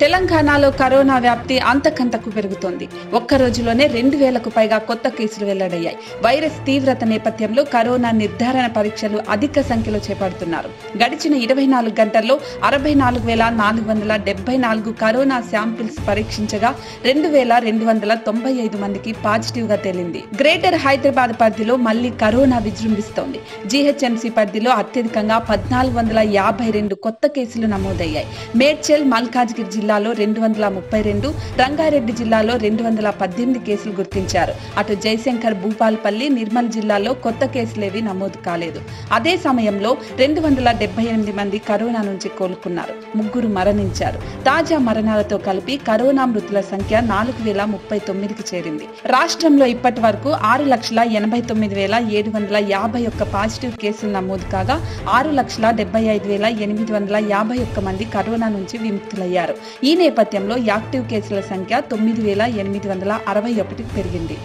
తెలంగాణలో కరోనా వ్యాప్తి అంతకంతకు పెరుగుతోంది. ఒక్క రోజులోనే రెండు వేలకు పైగా కొత్త కేసులు వెల్లడయ్యాయి. వైరస్ తీవ్రత నేపథ్యంలో కరోనా నిర్ధారణ పరీక్షలు అధిక సంఖ్యలో చేపడుతున్నారు. గడిచిన ఇరవై నాలుగు గంటల్లో అరవై నాలుగు వేల నాలుగు వందల డెబ్బై నాలుగు కరోనా శాంపిల్స్ పరీక్షించగా రెండు వేల రెండు వందల తొంభై ఐదు మందికి పాజిటివ్గా తేలింది. గ్రేటర్ హైదరాబాద్ పరిధిలో మళ్ళీ కరోనా విజృంభిస్తోంది. జీహెచ్ఎంసీ పరిధిలో అత్యధికంగా పద్నాలుగు వందల యాభై రెండు కొత్త కేసులు నమోదయ్యాయి. మేడ్చల్ మల్కాజ్గిరి జిల్లాలో రెండు వందల ముప్పై రెండు రంగారెడ్డి జిల్లాలో రెండు వందల పద్దెనిమిది కేసులు గుర్తించారు. అటు జయశంకర్ భూపాల్పల్లి నిర్మల్ జిల్లాలో కొత్త కేసులేవి నమోదు కాలేదు. అదే సమయంలో రెండు వందల డెబ్బై ఎనిమిది మంది కరోనా నుంచి కోలుకున్నారు. ముగ్గురు మరణించారు. తాజా మరణాలతో కలిపి కరోనా మృతుల సంఖ్య నాలుగు వేల ముప్పై తొమ్మిదికి చేరింది. రాష్ట్రంలో ఇప్పటి వరకు ఆరు లక్షల ఎనభై తొమ్మిది వేల ఏడు వందల యాభై ఒక్క పాజిటివ్ కేసులు నమోదు కాగా ఆరు లక్షల డెబ్బై ఐదు వేల ఎనిమిది వందల యాభై ఒక్క మంది కరోనా నుంచి విముక్తులయ్యారు. ఈ నేపథ్యంలో యాక్టివ్ కేసుల సంఖ్య తొమ్మిది వేల ఎనిమిది వందల అరవై ఒకటికి పెరిగింది.